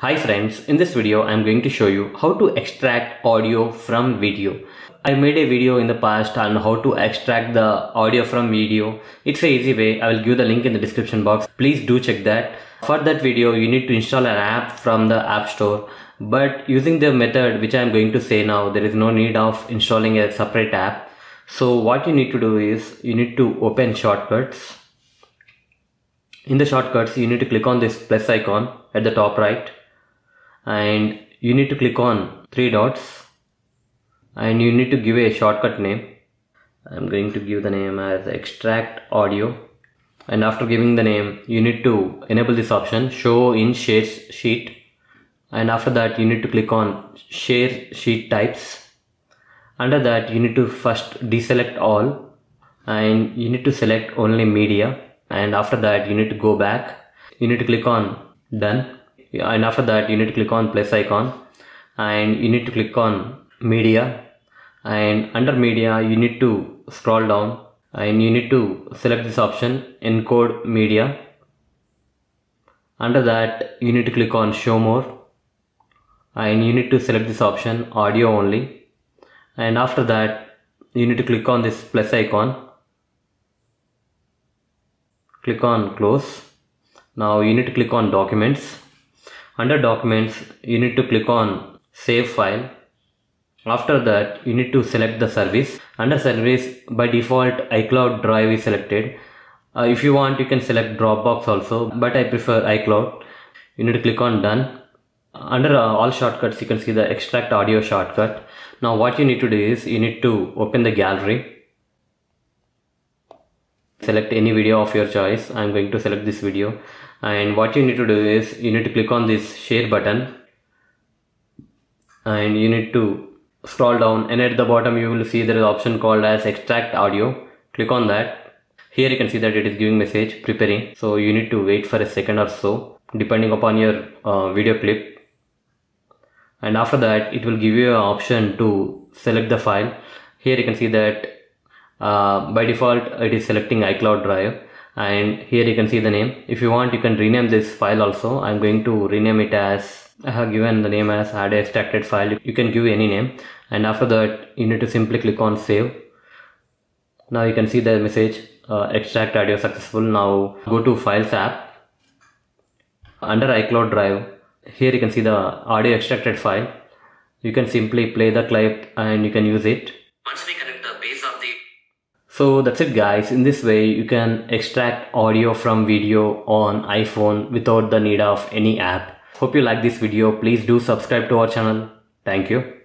Hi friends, in this video I am going to show you how to extract audio from video. I made a video in the past on how to extract the audio from video. It's a easy way. I will give the link in the description box. Please do check that. For that video you need to install an app from the app store but using the method which I am going to say now there is no need of installing a separate app. So what you need to do is you need to open shortcuts. In the shortcuts you need to click on this plus icon at the top right and you need to click on three dots. And you need to give a shortcut name. I'm going to give the name as extract audio. And after giving the name you need to enable this option show in share sheet. And after that you need to click on share sheet types. Under that you need to first deselect all. And you need to select only media. And after that you need to go back. You need to click on done and after that. You need to click on plus icon and you need to click on media. And under media you need to scroll down and you need to select this option encode media. Under that you need to click on show more and you need to select this option audio only. And after that you need to click on this plus icon. Click on close. Now you need to click on documents under documents you need to click on save file. After that you need to select the service. Under service by default iCloud drive is selected. Uh, if you want you can select Dropbox also but I prefer iCloud. You need to click on done. Under uh, all shortcuts you can see the extract audio shortcut. Now what you need to do is you need to open the gallery select any video of your choice. I'm going to select this video. And what you need to do is you need to click on this share button. And you need to scroll down and at the bottom you will see there is option called as extract audio. Click on that. Here you can see that it is giving message preparing. So you need to wait for a second or so depending upon your uh, video clip. And after that it will give you an option to select the file. Here you can see that uh, by default it is selecting iCloud drive. And here you can see the name. If you want you can rename this file also. I'm going to rename it as I have given the name as add extracted file. You can give any name. And after that you need to simply click on save. Now you can see the message uh, extract audio successful. Now go to files app. Under iCloud drive here you can see the audio extracted file. You can simply play the clip and you can use it so that's it guys. In this way you can extract audio from video on iPhone without the need of any app. Hope you like this video. Please do subscribe to our channel. Thank you.